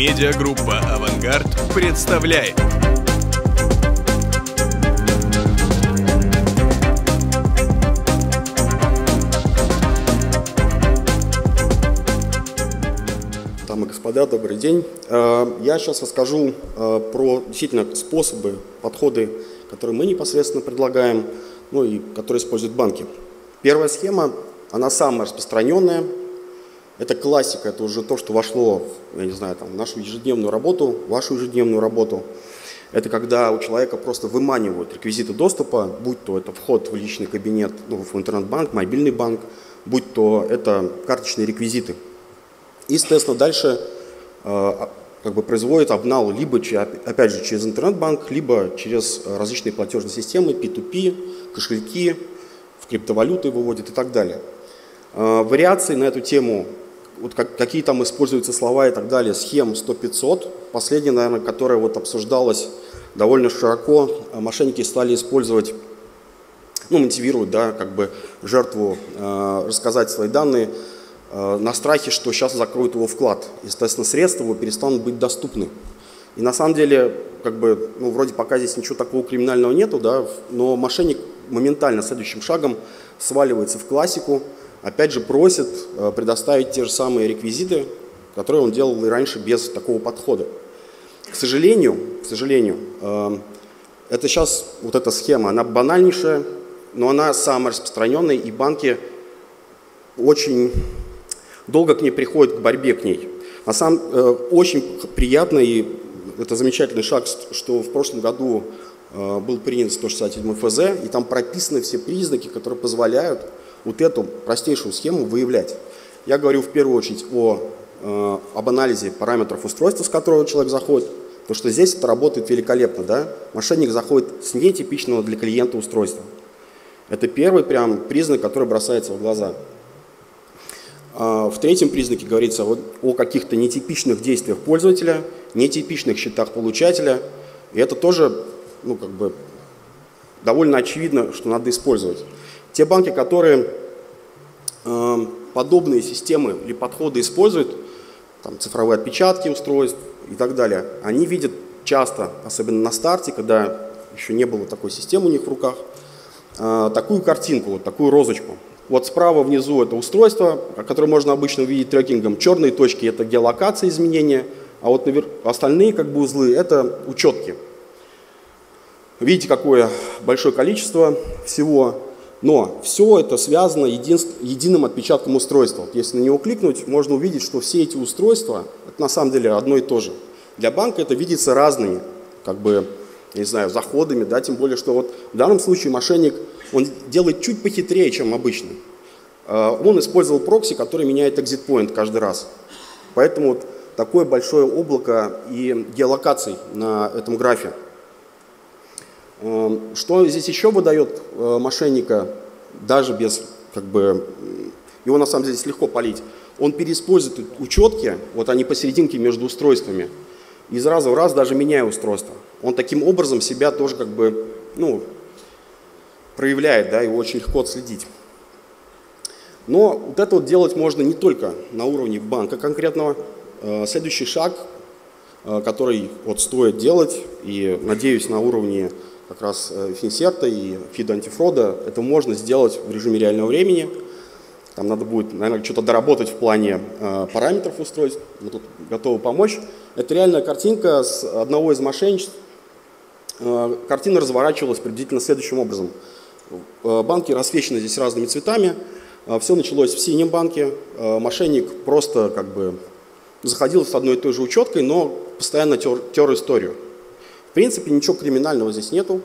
Медиагруппа «Авангард» представляет. Дамы и господа, добрый день. Э, Я сейчас расскажу э, про действительно способы, подходы, которые мы непосредственно предлагаем, ну и которые используют банки. Первая схема, она самая распространенная. Это классика, это уже то, что вошло, я не знаю, там, в нашу ежедневную работу, вашу ежедневную работу. Это когда у человека просто выманивают реквизиты доступа, будь то это вход в личный кабинет, ну, в интернет-банк, мобильный банк, будь то это карточные реквизиты. И, соответственно, дальше э, как бы производит обнал либо, опять же, через интернет-банк, либо через различные платежные системы, P2P, кошельки, в криптовалюты выводит и так далее. Э, Вариации на эту тему, вот как- какие там используются слова и так далее, схем 100-500. Последняя, наверное, которая вот обсуждалась довольно широко, э, мошенники стали использовать ну, мотивируют, да, как бы жертву э, рассказать свои данные э, на страхе, что сейчас закроют его вклад. Естественно, средства его перестанут быть доступны. И на самом деле, как бы, ну, вроде пока здесь ничего такого криминального нету, да, но мошенник моментально следующим шагом сваливается в классику, опять же просит э, предоставить те же самые реквизиты, которые он делал и раньше без такого подхода. К сожалению, к сожалению, э, это сейчас вот эта схема, она банальнейшая, но она самая распространенная, и банки очень долго к ней приходят, к борьбе к ней. На самом э, очень приятно, и это замечательный шаг, что в прошлом году э, был принят 167 ФЗ, и там прописаны все признаки, которые позволяют вот эту простейшую схему выявлять. Я говорю в первую очередь о, э, об анализе параметров устройства, с которого человек заходит, потому что здесь это работает великолепно. Да? Мошенник заходит с нетипичного для клиента устройства. Это первый прям признак, который бросается в глаза. А В третьем признаке говорится о, о каких-то нетипичных действиях пользователя, нетипичных счетах получателя. И это тоже ну, как бы, довольно очевидно, что надо использовать. Те банки, которые э, подобные системы или подходы используют, там, цифровые отпечатки устройств и так далее, они видят часто, особенно на старте, когда еще не было такой системы у них в руках, э, такую картинку, вот такую розочку. Вот справа внизу это устройство, которое можно обычно увидеть трекингом. Черные точки это геолокация изменения, а вот навер... остальные как бы узлы это учетки. Видите, какое большое количество всего, но все это связано един... единым отпечатком устройства. Вот Если на него кликнуть, можно увидеть, что все эти устройства, это на самом деле одно и то же. Для банка это видится разными, как бы, не знаю, заходами, да, тем более, что вот в данном случае мошенник, он делает чуть похитрее, чем обычно. Э, Он использовал прокси, который меняет exit point каждый раз. Поэтому вот такое большое облако и геолокаций на этом графе. Э, Что здесь еще выдает э, мошенника, даже без, как бы, его на самом деле здесь легко полить. Он переиспользует учетки, вот они посерединке между устройствами, из раза в раз даже меняя устройство. Он таким образом себя тоже как бы, ну, проявляет, да, его очень легко отследить. Но вот это вот делать можно не только на уровне банка конкретного. Э, Следующий шаг, э, который вот стоит делать, и надеюсь на уровне как раз э, Финсерта и ФИДа антифрода, это можно сделать в режиме реального времени. Там надо будет, наверное, что-то доработать в плане э, параметров устройств. Мы тут готовы помочь. Это реальная картинка с одного из мошенничеств. Э, Картина разворачивалась приблизительно следующим образом. Э, Банки рассвечены здесь разными цветами. Все началось в синем банке. Э, Мошенник просто как бы заходил с одной и той же учеткой, но постоянно тер, тер историю. В принципе, ничего криминального здесь нету,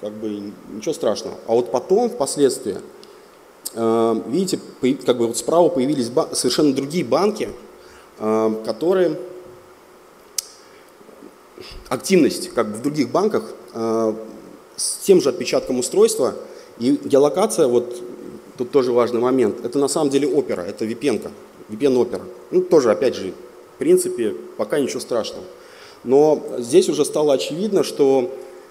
как бы ничего страшного. А вот потом, впоследствии, э, видите, как бы вот справа появились совершенно другие банки, э, которые активность как бы в других банках э, с тем же отпечатком устройства и геолокация, вот тут тоже важный момент, это на самом деле опера, это -ка, VPN опера. Ну, тоже, опять же, в принципе, пока ничего страшного. Но здесь уже стало очевидно, что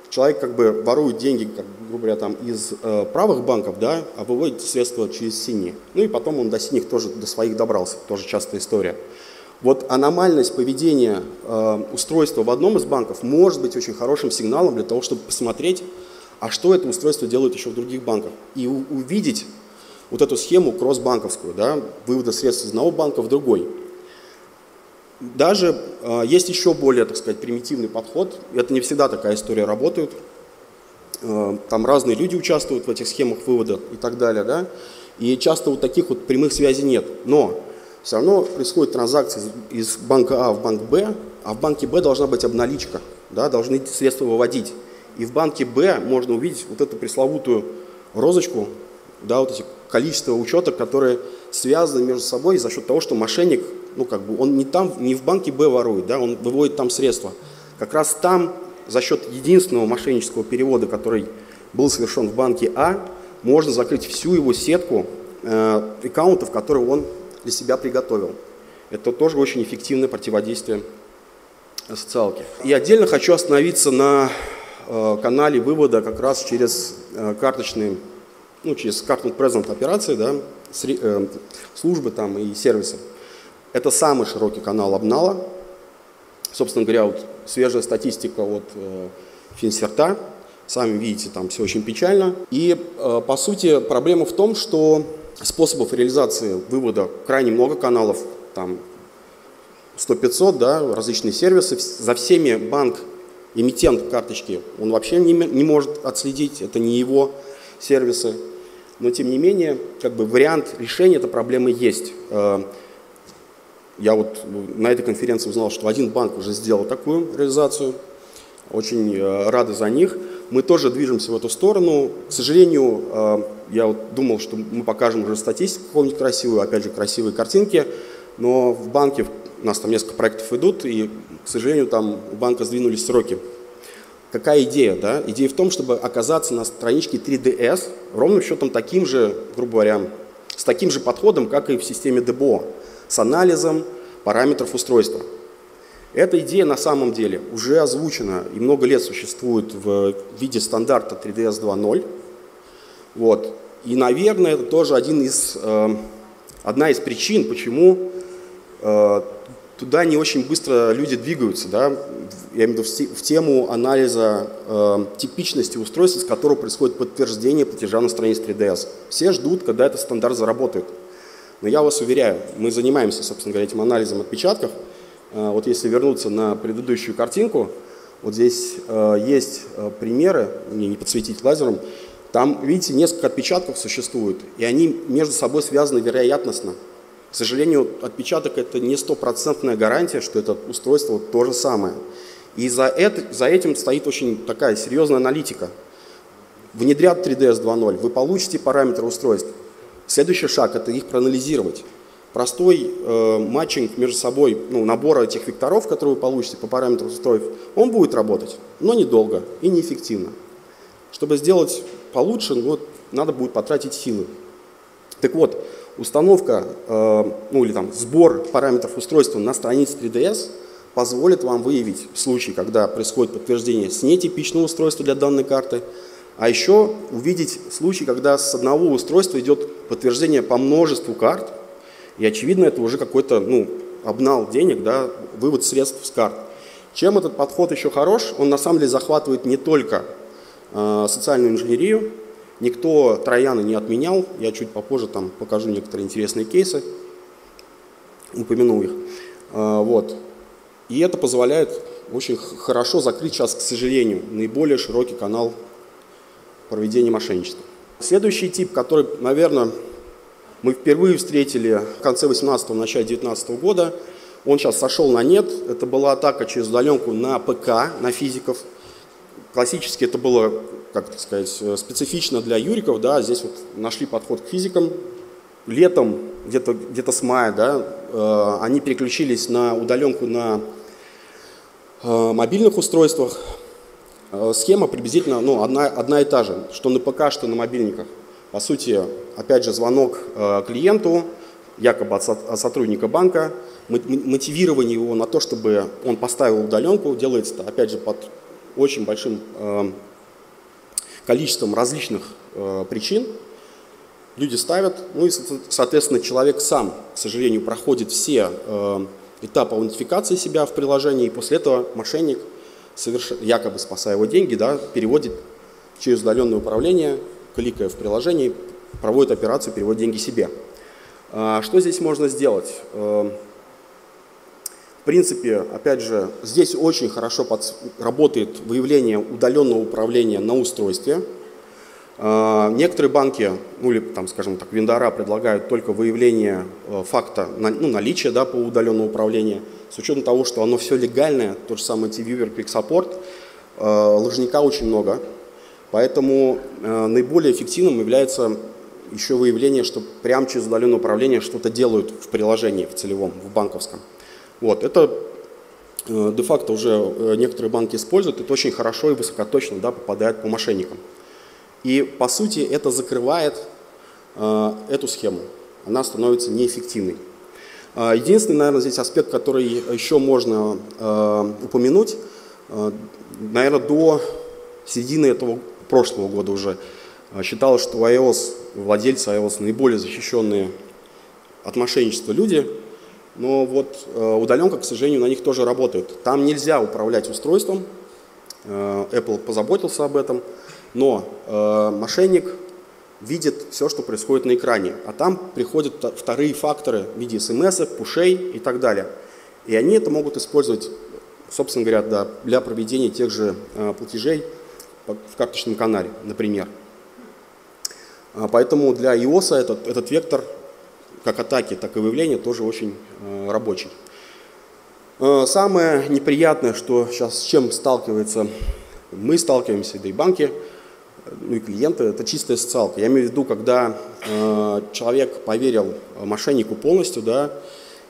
человек как бы ворует деньги, как, грубо говоря, там, из э, правых банков, да, а выводит средства через синие. Ну и потом он до синих тоже, до своих добрался, тоже частая история. Вот аномальность поведения э, устройства в одном из банков может быть очень хорошим сигналом для того, чтобы посмотреть, а что это устройство делает еще в других банках. И увидеть вот эту схему кросс-банковскую, да, вывода средств из одного банка в другой. Даже э, есть еще более, так сказать, примитивный подход. Это не всегда такая история работает. Э, там разные люди участвуют в этих схемах вывода и так далее, да. И часто вот таких вот прямых связей нет. Но все равно происходит транзакция из банка А в банк Б, а в банке Б должна быть обналичка, да, должны средства выводить. И в банке Б можно увидеть вот эту пресловутую розочку, да, вот эти количество учеток, которые связаны между собой за счет того, что мошенник, ну как бы, он не там, не в банке Б ворует, да, он выводит там средства. Как раз там за счет единственного мошеннического перевода, который был совершен в банке А, можно закрыть всю его сетку э, аккаунтов, которые он для себя приготовил. Это тоже очень эффективное противодействие социалке. И отдельно хочу остановиться на э, канале вывода как раз через э, карточные, ну, через картный презент операции, да, э, службы там и сервисы. Это самый широкий канал обнала. Собственно говоря, вот свежая статистика от э, Финсерта. Сами видите, там все очень печально. И, э, по сути, проблема в том, что способов реализации вывода крайне много каналов, там 100-500, да, различные сервисы. За всеми банк, эмитент карточки, он вообще не, не может отследить, это не его сервисы. Но, тем не менее, как бы вариант решения этой проблемы есть. Я вот на этой конференции узнал, что один банк уже сделал такую реализацию. Очень э, рады за них. Мы тоже движемся в эту сторону. К сожалению, э, я вот думал, что мы покажем уже статистику какую-нибудь красивую, опять же, красивые картинки, но в банке у нас там несколько проектов идут, и, к сожалению, там у банка сдвинулись сроки. Какая идея? Да? Идея в том, чтобы оказаться на страничке 3DS ровным счетом таким же, грубо говоря, с таким же подходом, как и в системе DBO, с анализом параметров устройства. Эта идея на самом деле уже озвучена и много лет существует в виде стандарта 3DS 2.0. Вот. И, наверное, это тоже один из, э, одна из причин, почему э, туда не очень быстро люди двигаются. Да? Я имею в виду в тему анализа э, типичности устройства, с которого происходит подтверждение платежа на странице 3DS. Все ждут, когда этот стандарт заработает. Но я вас уверяю, мы занимаемся, собственно говоря, этим анализом отпечатков – Э, вот если вернуться на предыдущую картинку, вот здесь э, есть э, примеры, мне не подсветить лазером, там, видите, несколько отпечатков существует, и они между собой связаны вероятностно. К сожалению, отпечаток это не стопроцентная гарантия, что это устройство то же самое. И за, это, за этим стоит очень такая серьезная аналитика. Внедрят 3DS 2.0, вы получите параметры устройств. Следующий шаг – это их проанализировать простой э, матчинг между собой, ну, набора этих векторов, которые вы получите по параметрам строев, он будет работать, но недолго и неэффективно. Чтобы сделать получше, ну, вот, надо будет потратить силы. Так вот, установка, э, ну или там сбор параметров устройства на странице 3DS позволит вам выявить случай, когда происходит подтверждение с нетипичного устройства для данной карты, а еще увидеть случай, когда с одного устройства идет подтверждение по множеству карт, и очевидно, это уже какой-то ну, обнал денег, да, вывод средств с карт. Чем этот подход еще хорош? Он на самом деле захватывает не только э, социальную инженерию, никто трояны не отменял, я чуть попозже там покажу некоторые интересные кейсы, упомяну их. Э, вот. И это позволяет очень хорошо закрыть сейчас, к сожалению, наиболее широкий канал проведения мошенничества. Следующий тип, который, наверное, мы впервые встретили в конце 18-го, начале 19 -го года. Он сейчас сошел на нет. Это была атака через удаленку на ПК, на физиков. Классически это было, как так сказать, специфично для юриков. Да. Здесь вот нашли подход к физикам. Летом, где-то где с мая, да, э, они переключились на удаленку на э, мобильных устройствах. Э, схема приблизительно ну, одна, одна и та же, что на ПК, что на мобильниках. По сути, опять же, звонок э, клиенту, якобы от сотрудника банка, мотивирование его на то, чтобы он поставил удаленку, делается, опять же, под очень большим э, количеством различных причин. Люди ставят, ну и, соответственно, человек сам, к сожалению, проходит все этап аутентификации себя в приложении, и после этого мошенник, соверш... якобы спасая его деньги, да, переводит через удаленное управление, кликая в приложении, проводит операцию, переводит деньги себе. А, что здесь можно сделать? Эм, в принципе, опять же, здесь очень хорошо под... работает выявление удаленного управления на устройстве. А, некоторые банки, ну или, там, скажем так, вендора предлагают только выявление э, факта ну, наличия да, по удаленному управлению. С учетом того, что оно все легальное, тот же самый T-Viewer, Quick Support, э, ложника очень много. Поэтому э, наиболее эффективным является еще выявление, что прямо через удаленное управление что-то делают в приложении, в целевом, в банковском. Вот, это де-факто уже некоторые банки используют, это очень хорошо и высокоточно да, попадает по мошенникам. И по сути это закрывает э, эту схему. Она становится неэффективной. Э, единственный, наверное, здесь аспект, который еще можно э, упомянуть, наверное, до середины этого прошлого года уже считалось, что iOS, владельцы iOS наиболее защищенные от мошенничества люди, но вот удаленка, к сожалению, на них тоже работает. Там нельзя управлять устройством, Apple позаботился об этом, но э, мошенник видит все, что происходит на экране, а там приходят вторые факторы в виде смс, пушей и так далее. И они это могут использовать, собственно говоря, да, для проведения тех же э, платежей в карточном канале, например. А, поэтому для iOS этот, этот вектор как атаки, так и выявления тоже очень э, рабочий. Э, самое неприятное, что сейчас с чем сталкивается, мы сталкиваемся, да и банки – ну и клиенты, это чистая социалка. Я имею в виду, когда э, человек поверил мошеннику полностью, да,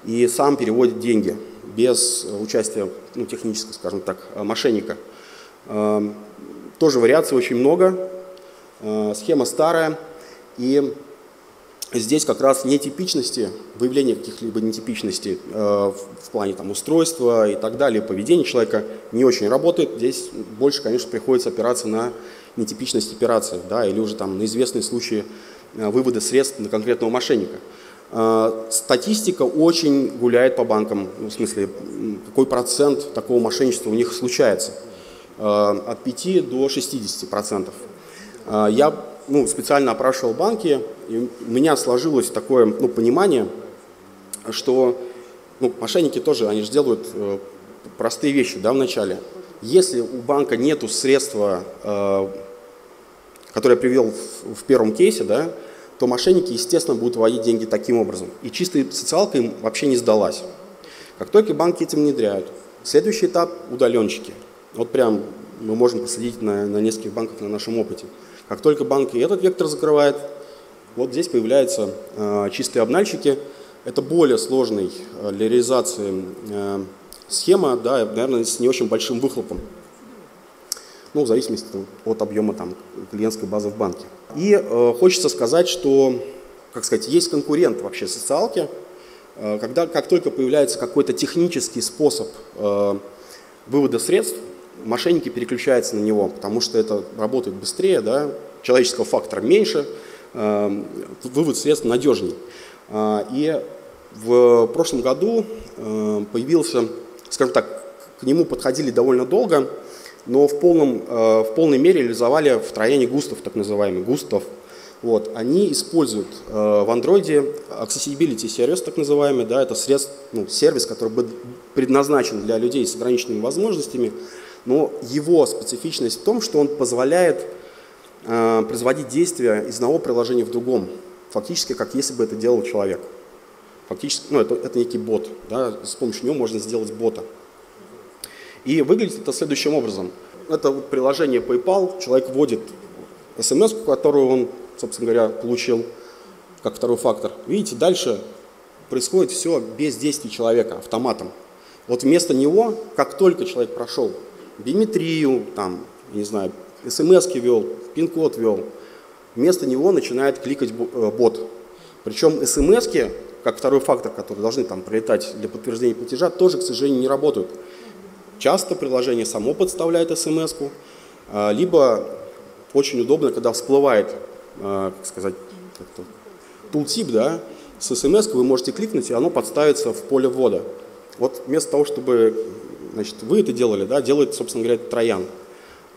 и сам переводит деньги без участия, ну, технического, скажем так, мошенника. Э, тоже вариаций очень много, э, схема старая, и здесь как раз нетипичности, выявление каких-либо нетипичностей э, в, в плане там, устройства и так далее, поведения человека не очень работает. Здесь больше, конечно, приходится опираться на нетипичность операции, да, или уже там на известные случаи э, вывода средств на конкретного мошенника. Э, статистика очень гуляет по банкам, ну, в смысле, какой процент такого мошенничества у них случается. Э, от 5 до 60 процентов. Я ну, специально опрашивал банки, и у меня сложилось такое ну, понимание, что ну, мошенники тоже, они же делают простые вещи да, вначале. Если у банка нет средства который я привел в, первом кейсе, да, то мошенники, естественно, будут вводить деньги таким образом. И чистая социалка им вообще не сдалась. Как только банки этим внедряют, следующий этап – удаленщики. Вот прям мы можем посадить на, на нескольких банках на нашем опыте. Как только банки этот вектор закрывают, вот здесь появляются э, чистые обнальщики. Это более сложный э, для реализации э, схема, да, наверное, с не очень большим выхлопом ну, в зависимости от объема там, клиентской базы в банке. И э, хочется сказать, что, как сказать, есть конкурент вообще социалки, э, когда как только появляется какой-то технический способ э, вывода средств, мошенники переключаются на него, потому что это работает быстрее, да, человеческого фактора меньше, э, вывод средств надежней. Э, и в прошлом году э, появился, скажем так, к нему подходили довольно долго, но в, полном, э, в полной мере реализовали в трояне густов, так называемый, густов. Вот, они используют э, в андроиде Accessibility сервис, так называемый, да, это средств, ну, сервис, который предназначен для людей с ограниченными возможностями, но его специфичность в том, что он позволяет э, производить действия из одного приложения в другом, фактически как если бы это делал человек. Фактически, ну, это, это некий бот, да, с помощью него можно сделать бота. И выглядит это следующим образом. Это вот приложение PayPal, человек вводит смс, которую он, собственно говоря, получил как второй фактор. Видите, дальше происходит все без действий человека, автоматом. Вот вместо него, как только человек прошел биометрию, там, не знаю, смс вел, пин-код вел, вместо него начинает кликать э, бот. Причем смс как второй фактор, который должны там прилетать для подтверждения платежа, тоже, к сожалению, не работают. Часто приложение само подставляет смс а, либо очень удобно, когда всплывает, а, как сказать, тултип, да, с смс вы можете кликнуть, и оно подставится в поле ввода. Вот вместо того, чтобы значит, вы это делали, да, делает, собственно говоря, Троян.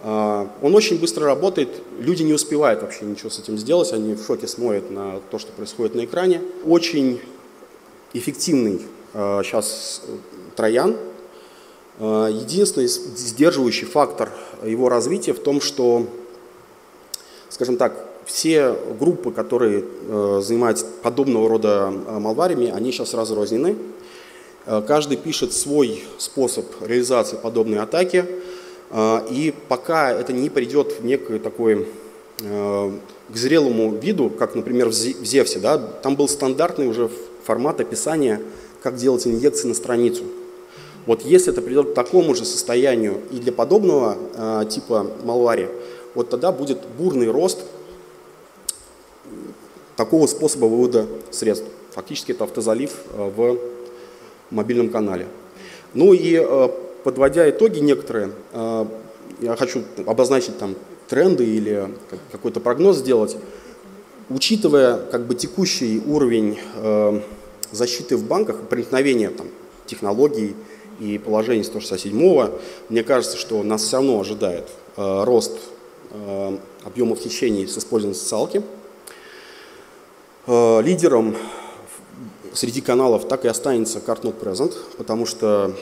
А, он очень быстро работает, люди не успевают вообще ничего с этим сделать, они в шоке смотрят на то, что происходит на экране. Очень эффективный сейчас а, Троян. А, единственный сдерживающий фактор его развития в том, что, скажем так, все группы, которые занимаются подобного рода малвариями, они сейчас разрознены. Каждый пишет свой способ реализации подобной атаки – и пока это не придет в некое такое э, к зрелому виду, как, например, в Зевсе, да, там был стандартный уже формат описания, как делать инъекции на страницу. Вот если это придет к такому же состоянию и для подобного э, типа малвари, вот тогда будет бурный рост такого способа вывода средств. Фактически это автозалив э, в мобильном канале. Ну и э, подводя итоги некоторые, я хочу обозначить там тренды или какой-то прогноз сделать. Учитывая как бы текущий уровень защиты в банках, проникновения там, технологий и положений 167 мне кажется, что нас все равно ожидает э, рост объемов хищений с использованием социалки. Лидером среди каналов так и останется Card Not Present, потому что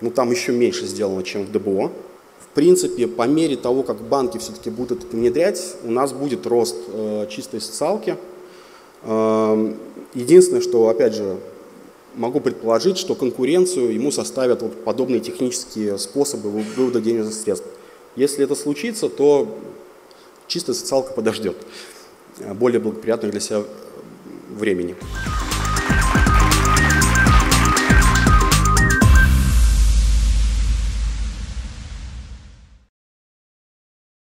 ну там еще меньше сделано, чем в ДБО. В принципе, по мере того, как банки все-таки будут это внедрять, у нас будет рост э, чистой социалки. Э, единственное, что, опять же, могу предположить, что конкуренцию ему составят вот подобные технические способы вывода денежных средств. Если это случится, то чистая социалка подождет более благоприятных для себя времени.